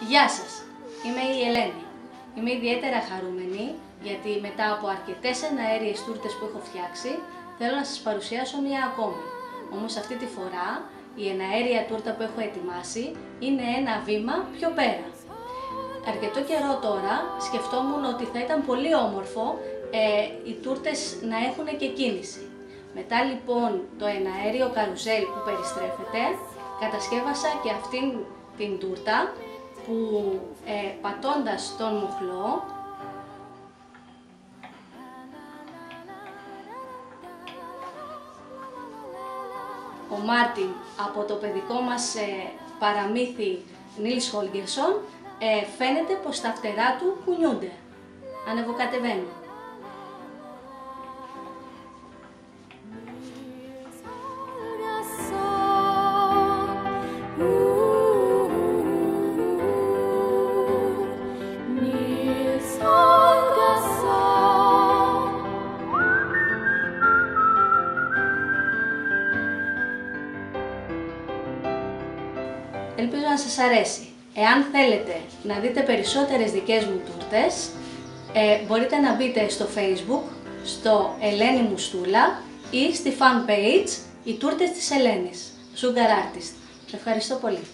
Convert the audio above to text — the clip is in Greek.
Γεια σας, είμαι η Ελένη. Είμαι ιδιαίτερα χαρούμενη γιατί μετά από αρκετές εναέριες τούρτες που έχω φτιάξει θέλω να σας παρουσιάσω μία ακόμη. Όμως αυτή τη φορά η εναέρια τούρτα που έχω ετοιμάσει είναι ένα βήμα πιο πέρα. Αρκετό καιρό τώρα σκεφτόμουν ότι θα ήταν πολύ όμορφο ε, οι τούρτες να έχουν και κίνηση. Μετά λοιπόν το εναέριο καρουζέλ που περιστρέφεται, κατασκεύασα και αυτήν την τούρτα που ε, πατώντας τον μοχλό ο Μάρτιν από το παιδικό μας ε, παραμύθι Νίλς Χόλγκερσον ε, φαίνεται πως τα φτερά του κουνιούνται, ανεβοκατεβαίνουν. Ελπίζω να σας αρέσει. Εάν θέλετε να δείτε περισσότερες δικές μου τούρτες, ε, μπορείτε να μπείτε στο facebook, στο Ελένη Μουστούλα ή στη fan page «Οι τούρτες της Ελένης», Sugar Artist. Ευχαριστώ πολύ.